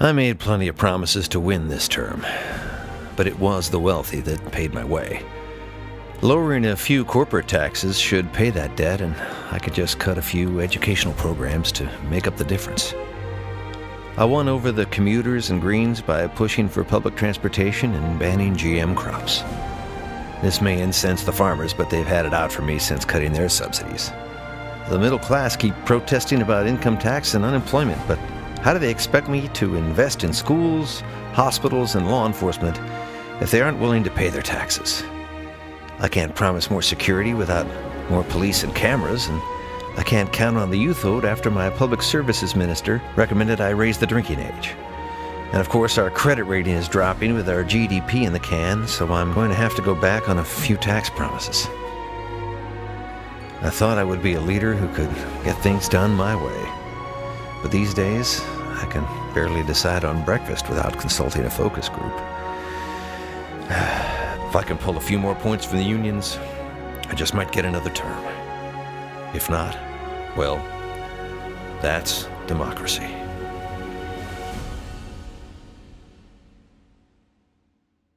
I made plenty of promises to win this term, but it was the wealthy that paid my way. Lowering a few corporate taxes should pay that debt, and I could just cut a few educational programs to make up the difference. I won over the commuters and Greens by pushing for public transportation and banning GM crops. This may incense the farmers, but they've had it out for me since cutting their subsidies. The middle class keep protesting about income tax and unemployment, but how do they expect me to invest in schools, hospitals, and law enforcement if they aren't willing to pay their taxes? I can't promise more security without more police and cameras, and I can't count on the youth vote after my public services minister recommended I raise the drinking age. And of course, our credit rating is dropping with our GDP in the can, so I'm going to have to go back on a few tax promises. I thought I would be a leader who could get things done my way. But these days, I can barely decide on breakfast without consulting a focus group. if I can pull a few more points from the unions, I just might get another term. If not, well, that's democracy.